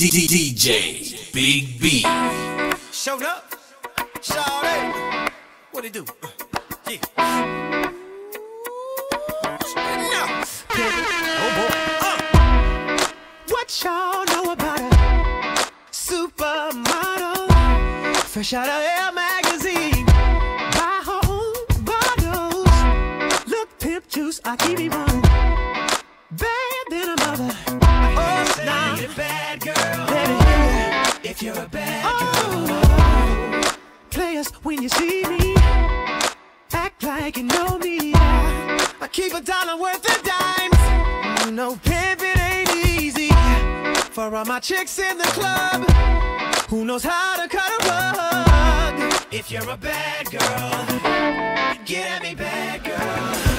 DJ Big B. Showed up. Shawty. What it do? Uh, yeah. No. Oh boy. Uh. What y'all know about a supermodel? Fresh out of Air magazine. Buy her own bottles. Look, pimp juice, I keep it on. Bad than a mother. Oh, nah. a bad girl. If you're a bad oh. girl. Players, when you see me, act like you know me. I keep a dollar worth of dimes. You know, pimping ain't easy. For all my chicks in the club, who knows how to cut a rug? If you're a bad girl, get at me, bad girl.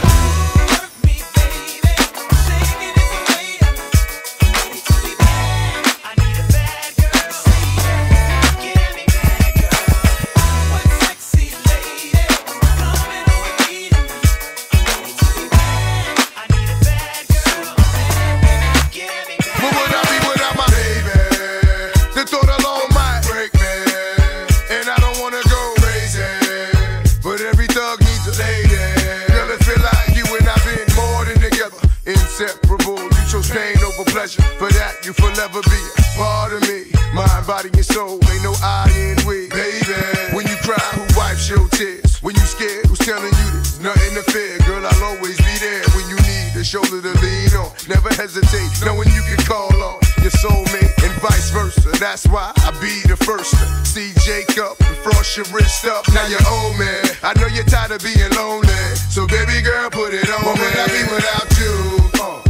Baby girl, put it on. What would I be without you? Uh,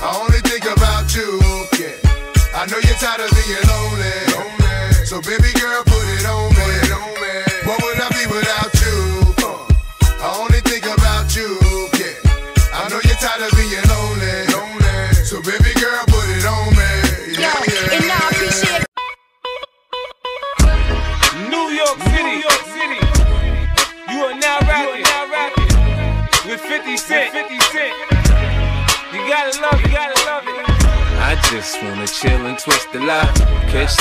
I only think about you. Yeah. I know you're tired of being lonely. lonely. So baby girl,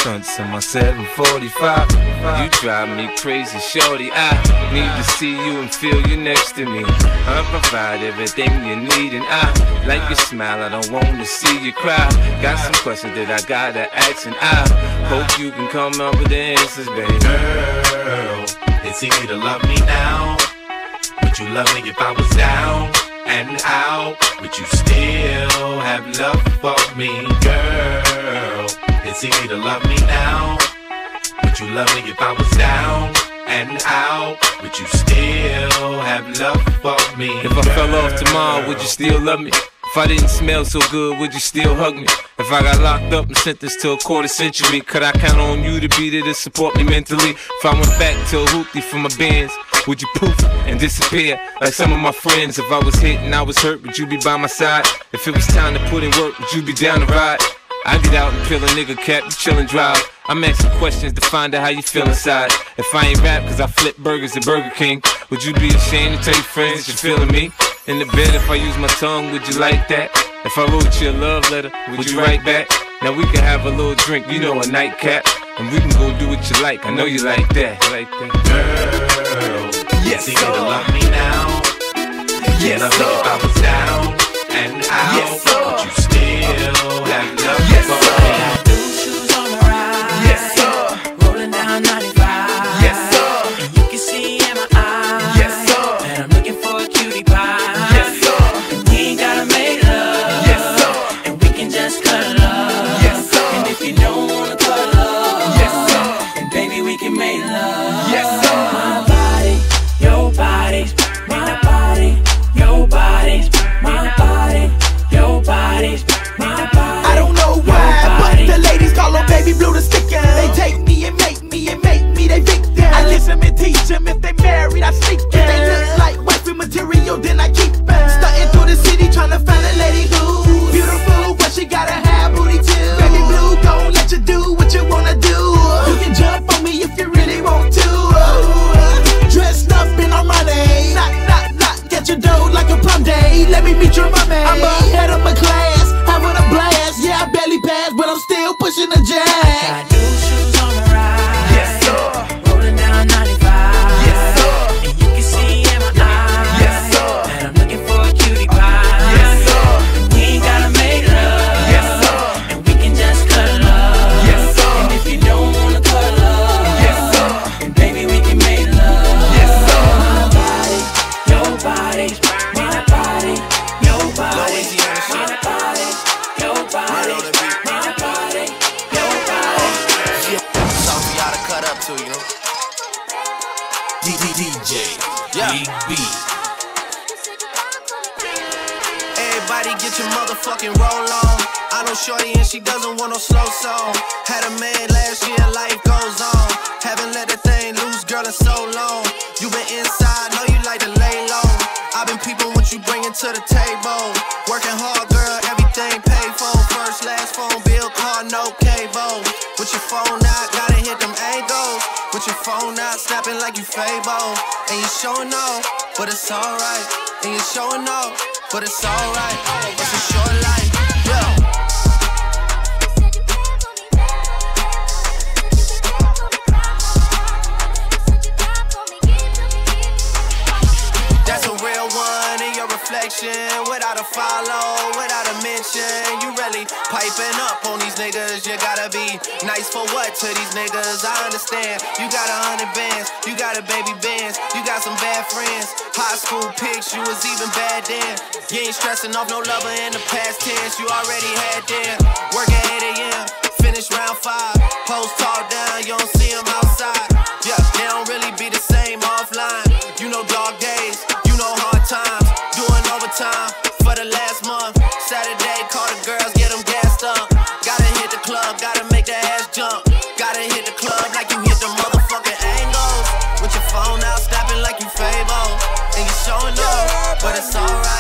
stunts in my 745. You drive me crazy, shorty. I need to see you and feel you next to me. I provide everything you need, and I like your smile. I don't wanna see you cry. Got some questions that I gotta ask, and I hope you can come up with the answers, baby. Girl, it's easy to love me now. Would you love me if I was down and out? Would you still have love for me, girl? It's easy to love me now. Would you love me if I was down and out? Would you still have love for me? If I fell off tomorrow, would you still love me? If I didn't smell so good, would you still hug me? If I got locked up and sentenced to a quarter century, could I count on you to be there to support me mentally? If I went back to a hoopty for my bands, would you poof and disappear like some of my friends? If I was hit and I was hurt, would you be by my side? If it was time to put in work, would you be down to ride? I get out and peel a nigga cap, you chillin' drive. I'm asking questions to find out how you feel inside. If I ain't rap cause I flip burgers at Burger King, would you be ashamed to tell your friends that you're feeling me? In the bed, if I use my tongue, would you like that? If I wrote you a love letter, would you write back? Now we can have a little drink, you know, a nightcap. And we can go do what you like, I know you like that. Like that. Girl, it's easy to love me now. Yes, love me if I was down and out. Yes, sir. Would you still have love Yes, motherfucking roll on. I know Shorty and she doesn't want no slow song. Had a man last year, life goes on. Haven't let the thing loose, girl, in so long. You been inside, know you like to lay low. I've been peeping what you bringing to the table. Working hard, girl, everything paid for. First, last phone bill, car, no cable. With your phone out, gotta hit them angles. With your phone out, snapping like you Fable. And you showing off, but it's alright. And you showing off, but it's alright. It's a short life. That's a real one in your reflection. Without a follow, without a mention. You really piping up on these niggas. You gotta be nice for what to these niggas? I understand. You got a hundred bands, you got a baby bands, you got some bad friends. High school pics, you was even bad then. You ain't stressing off no lover in the past tense. You already had them. Work at 8 a.m., finish round five. Post talk down, you don't see them outside. Yeah, they don't really be the same offline. You know dog days, you know hard times. Doing overtime for the last month. Saturday, call the girls, get them gassed up. Gotta hit the club, gotta make the ass jump. Gotta hit the club like you hit the motherfucking angles. With your phone out, snapping like you Fable. And you showing off, but it's alright.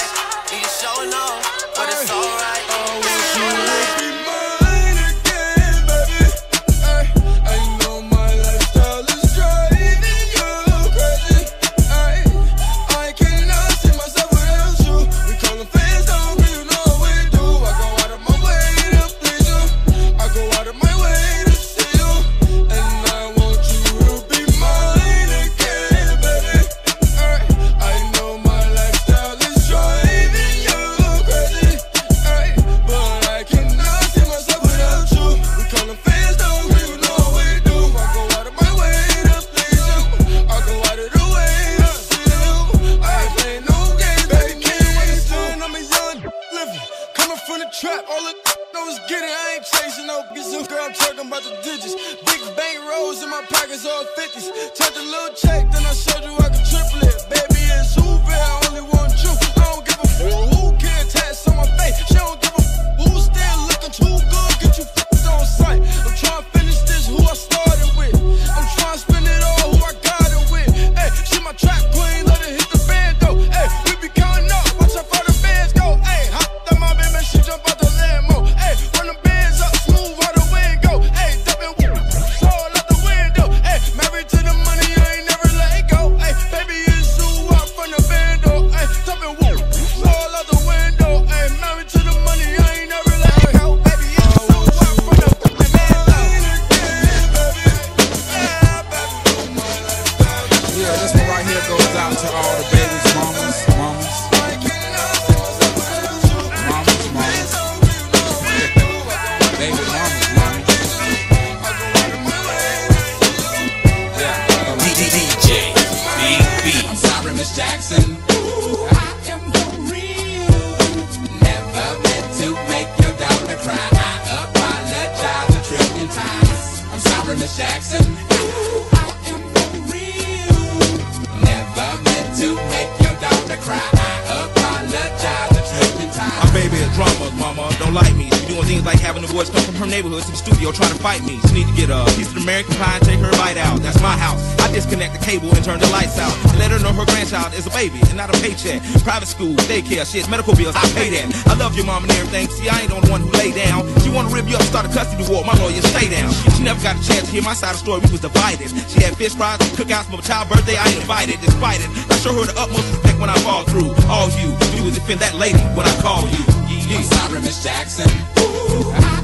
Come from her neighborhood to the studio trying to fight me. She need to get a piece of American pie and take her bite out. That's my house. I disconnect the cable and turn the lights out. And let her know her grandchild is a baby and not a paycheck. Private school, daycare, shit, medical bills, I pay that. I love your mom and everything. See, I ain't the only one who lay down. She wanna rip you up, start a custody war. My lawyer, stay down. She never got a chance to hear my side of the story. We was divided. She had fish fries, cookouts for my child birthday. I ain't invited, despite it. I show her the utmost respect when I fall through. All you, you was defend that lady when I call you. Yeah, I'm sorry, Miss Jackson. Ooh,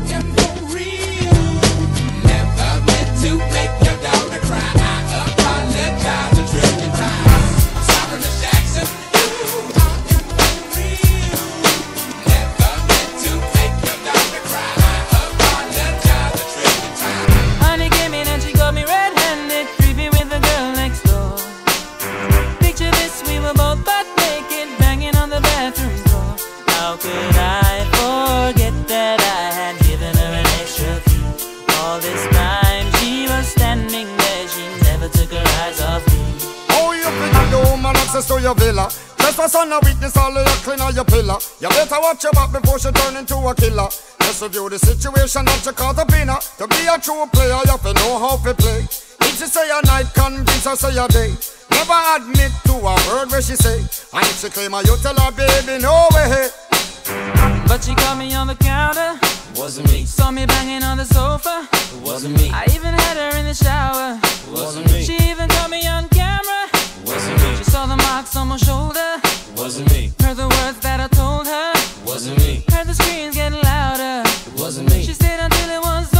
access to your villa. Just for son of weakness, all of your clean on your pillar. You better watch your back before she turn into a killer. Just review the situation that you caught up in her. To be a true player, you have to know how to play. If she say a night, convince her say a day. Never admit to a word where she say. And if she claim her, you tell her, baby, no way. But she caught me on the counter. Wasn't me. Saw me banging on the sofa. It wasn't me. I even had her in the shower. It wasn't me. She even caught me on saw the marks on my shoulder. It wasn't me. Heard the words that I told her. It wasn't me. Heard the screams getting louder. It wasn't me. She stayed until it was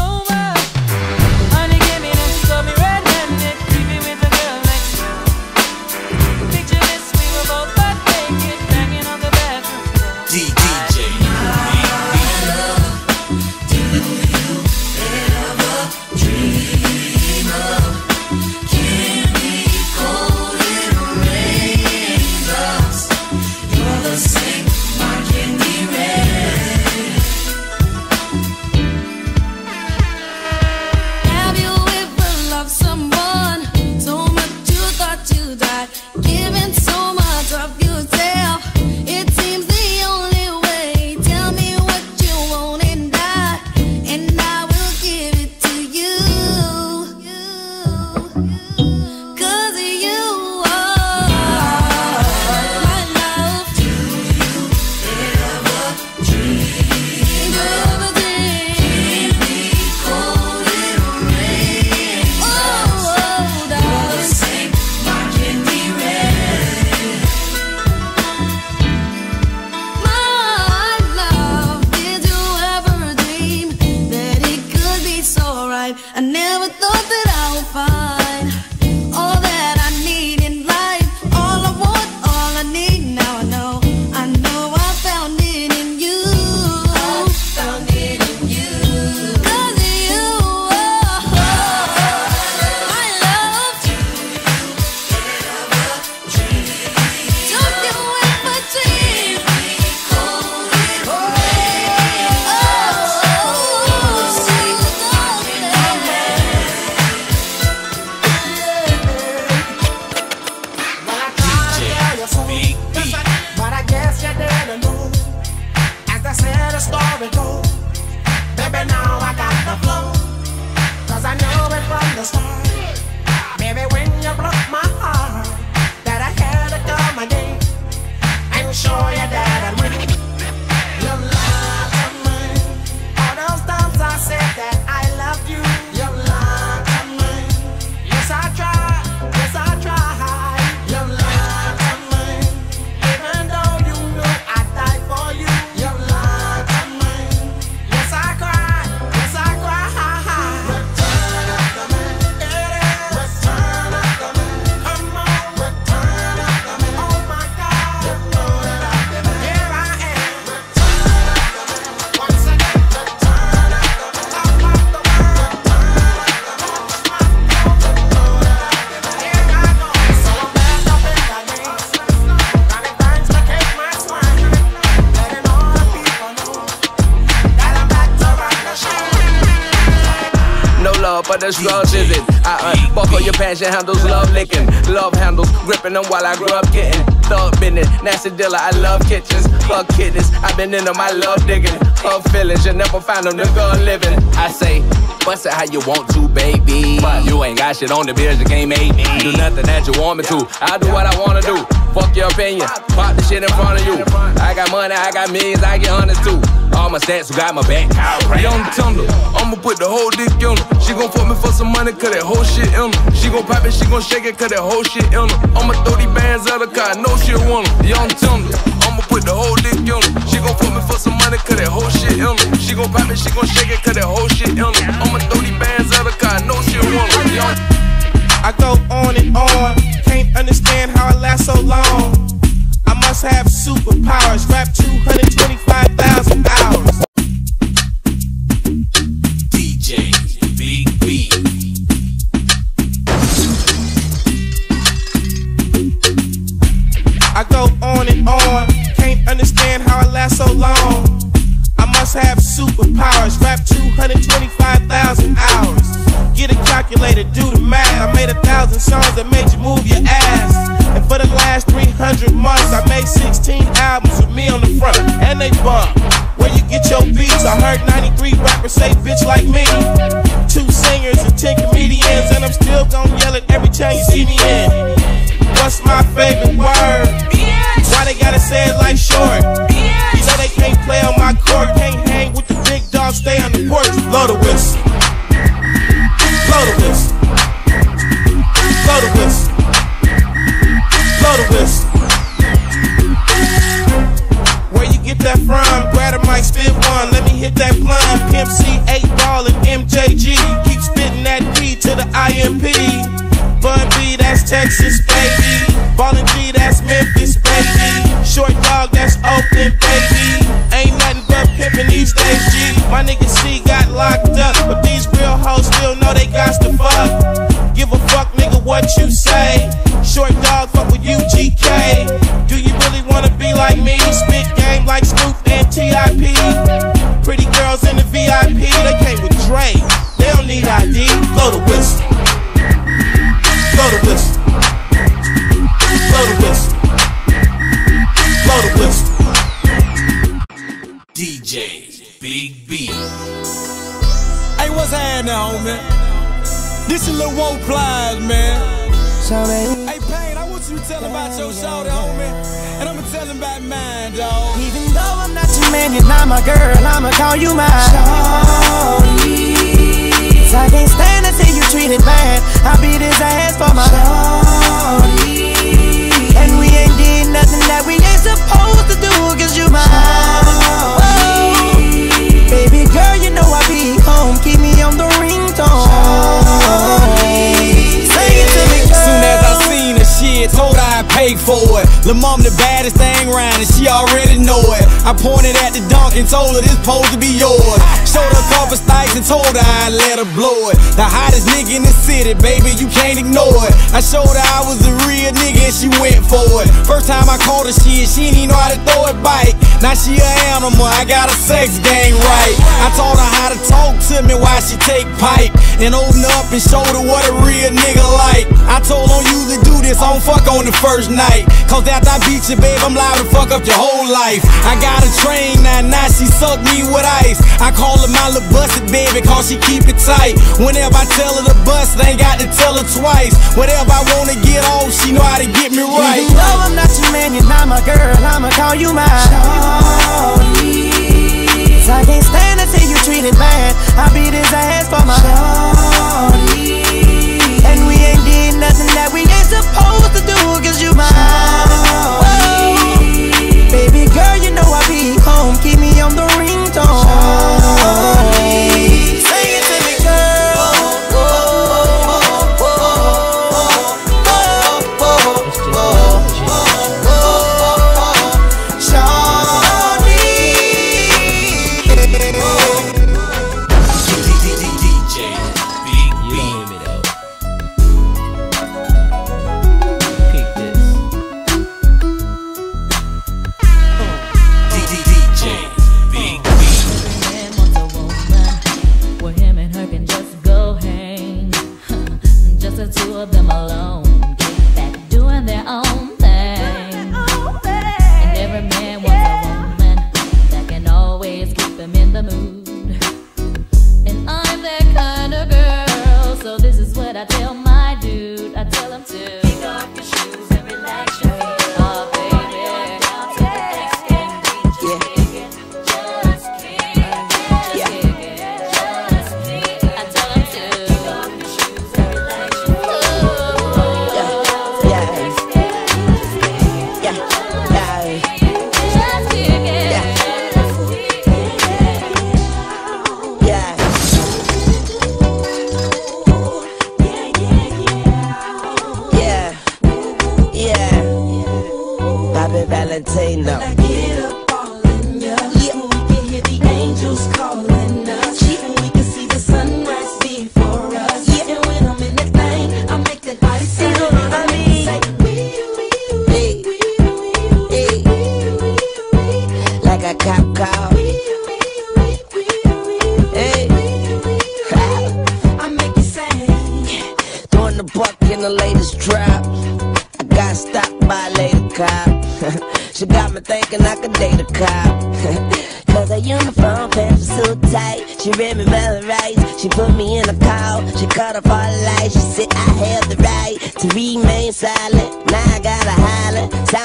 love for the drugs, is it? I uh, your pants, your handles, love licking. Love handles, gripping them while I grew up getting. Thug business, nasty dealer, I love kitchens. Fuck kittens, I've been in them, I love digging. Her feelings, you never find them, the girl living. I say, bust it how you want to, baby. But you ain't got shit on the bills, you can't make me. Do nothing that you want me to. I do what I wanna do. Fuck your opinion, pop the shit in front of you. I got money, I got millions, I get hundreds too. All my stats who got my back. Young Tumblr, I'ma put the whole dick in her. She gon' fuck me for some money, cause that whole shit in her. She gon' pop it, she gon' shake it, cause that whole shit in her. I'ma throw these bands at her, cause I know she want 'em. Young Tumblr, I'ma put the whole dick in her. She gon' fuck me for some money, cause that whole shit in her. She gon' pop it, she gon' shake it, cause that whole shit in her. I'ma throw these bands her, cause I know she want 'em. Young I go on and on, can't understand how I last so long. I must have superpowers, rap 225,000 Texas, Hey, Payne, I want you to tell about your show, homie. And I'ma tell him about mine, dog. Even though I'm not your man, you're not my girl, I'ma call you my shorty. Cause I can't stand to see you treated bad. I beat his ass for my shorty. And we ain't did nothing that we ain't supposed to do, cause you my for it. Lil' mom the baddest thing round and she already know it. I pointed at the dunk and told her this pose to be yours. Showed her couple stacks and told her I'd let her blow it. The hottest nigga in the city, baby, you can't ignore it. I showed her I was a real nigga and she went for it. First time I called her shit, she didn't know how to throw it bike. Now she a animal, I got a sex game right. I taught her how to talk to me while she take pipe and open up and show her what a real nigga like. I told her usually do this, I don't fuck on the first night. Cause after I beat you, babe, I'm liable to fuck up your whole life. I got a train now, now she suck me with ice. I call her my little busted baby, cause she keep it tight. Whenever I tell her to bust, I ain't got to tell her twice. Whatever I wanna get on, she know how to get me right. Even though I'm not your man, you're not my girl, I'ma call you my shorty. Cause I can't stand to see you treated bad. I beat his ass for my shorty. And we ain't did nothing that we ain't supposed to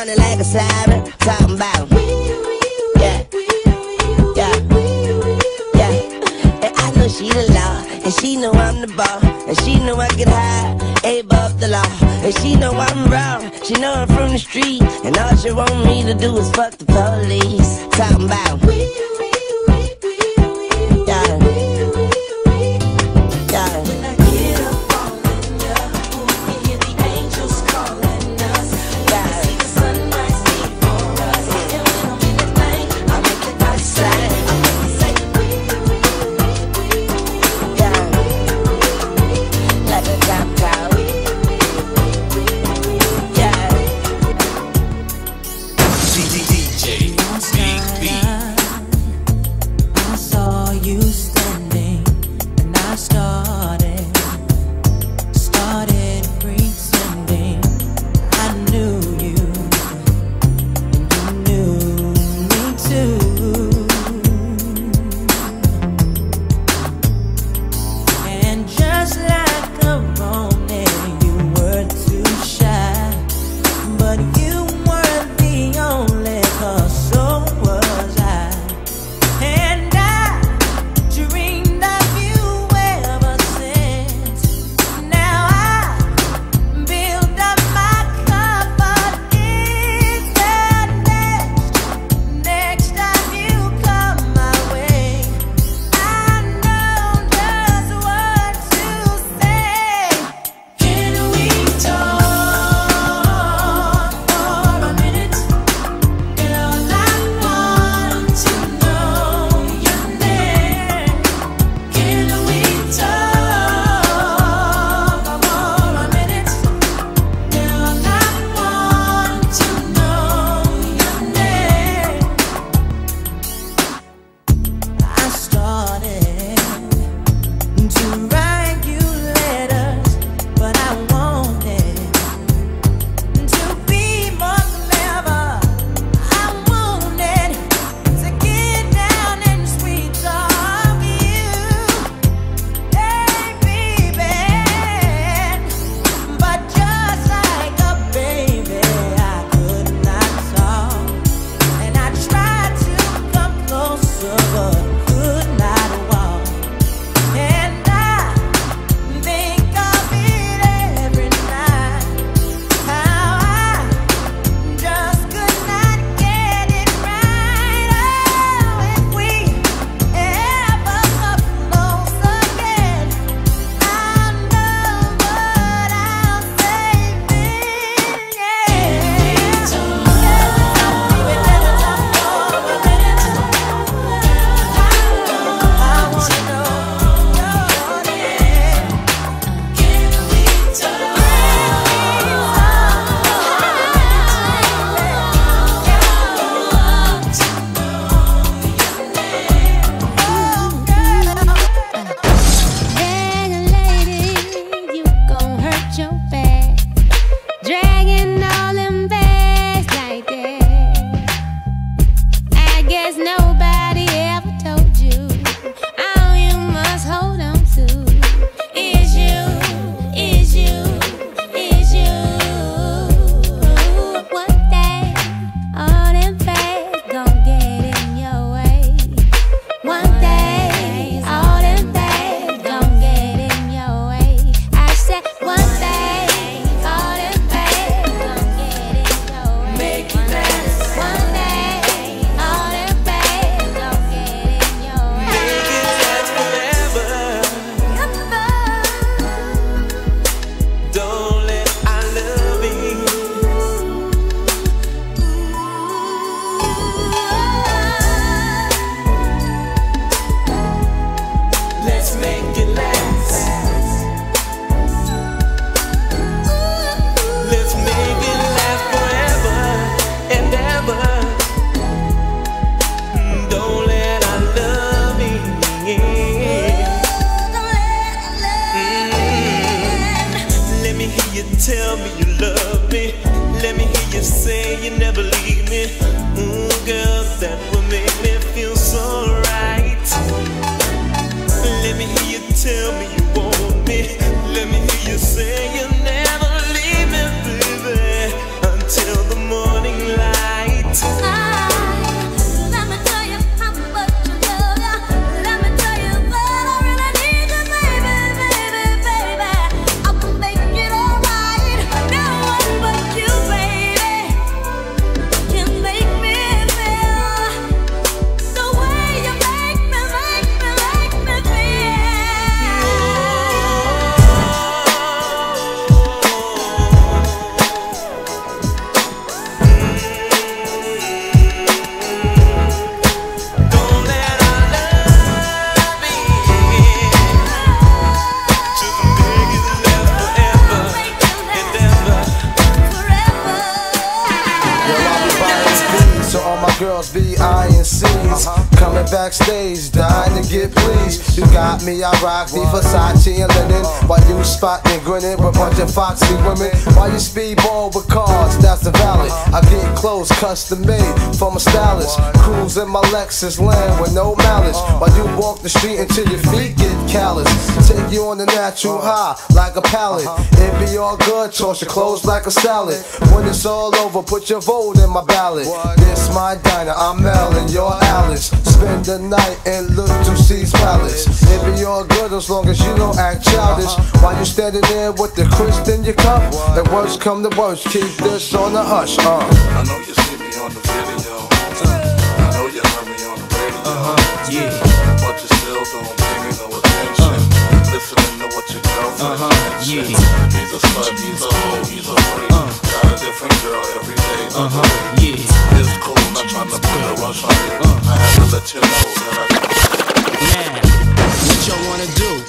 running like a siren, talking about yeah. yeah, yeah, And I know she the law, and she know I'm the ball, and she know I get high, above the law, and she know I'm wrong, she know I'm from the street, and all she want me to do is fuck the police, talking about say you never leave. Girls be I and C's Coming backstage, dying to get pleased. You got me, I rock the Versace and linen. While you spot and grinning with a bunch of foxy women? While you speedball with cars, that's the valley. I get clothes custom made from a stylist. Cruise in my Lexus land with no malice. While you walk the street until your feet get callous. Take you on the natural high like a pallet. It be all good, toss your clothes like a salad. When it's all over, put your vote in my ballot. This my diner, I'm Mel and you're Alice Spend the night in Little C's Palace It be all good as long as you don't act childish While you standing there with the crisp in your cup the worst come the worst, keep this on the hush uh. I know you see me on the video. I know you heard me on the radio. Uh-huh, yeah. But you still don't pay me no attention. Listening to what your girlfriend Uh-huh, mentions. yeah. He's a slut, he's a hoe, he's a freak. Got a different girl every day. Uh-huh, yeah. Put a rush on you. I. Now, what y'all wanna do?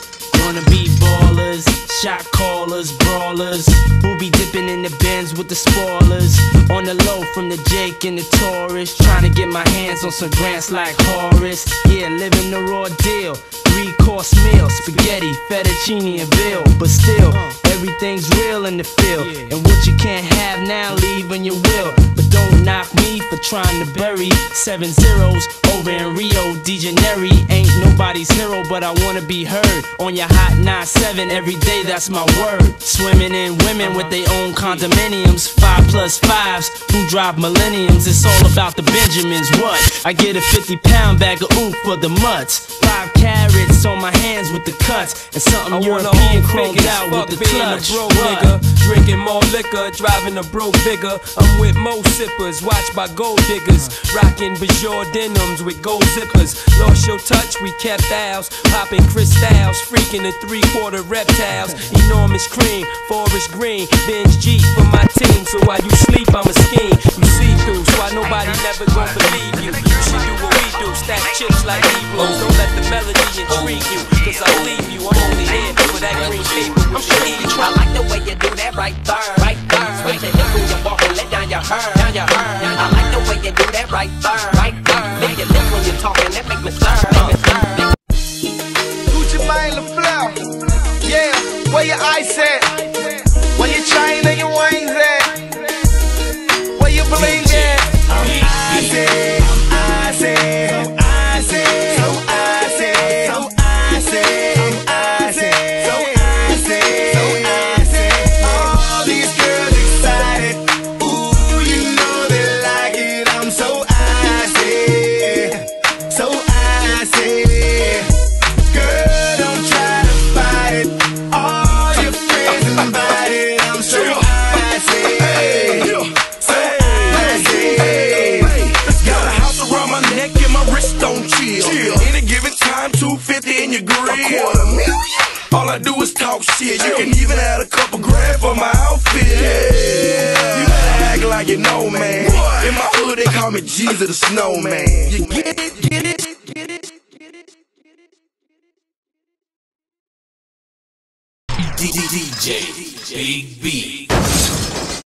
Wanna be ballers, shot callers, brawlers, who be dipping in the bins with the spoilers. On the low from the Jake and the Taurus, trying to get my hands on some grants like Horace. Yeah, living the raw deal. Three course meal, spaghetti, fettuccine, and veal. But still, uh. everything's real in the field. And what you can't have now, leave when you will. But don't knock me for trying to bury seven zeros over in Rio de Janeiro. Ain't nobody's hero, but I wanna be heard on your hot 9-7 every day. That's my word. Swimming in women with their own uh-huh. condominiums, five plus fives who drive millenniums. It's all about the Benjamins. What? I get a 50 pound bag of oof for the mutts. Five carrots on my hands with the cuts, and something I European chromed out with the being clutch. a broke nigga, drinking more liquor, driving a broke bigger. I'm with mo sippers, watched by gold diggers, rocking Bajor denims with gold zippers. Lost your touch, we kept ours, popping crystals, freaking the three quarter reptiles. Enormous cream, forest green, binge Jeep for my team. So while you sleep, I'm a scheme. You see through, so why nobody never gonna believe you. You should do what do, stack chips like Hebrews. Oh. Don't let the melody intrigue you, cause I oh. leave you. I'm only here for that green paper with the E. I like the way you do that right there, right there. Switch it up when you walk and let down your hair, down your hair. I like the way you do that right there, right there. Lick your lips when you're talking, that make me stir, make me stir. Gucci Mane LaFleur. Yeah, where your eyes at? Where your chain and your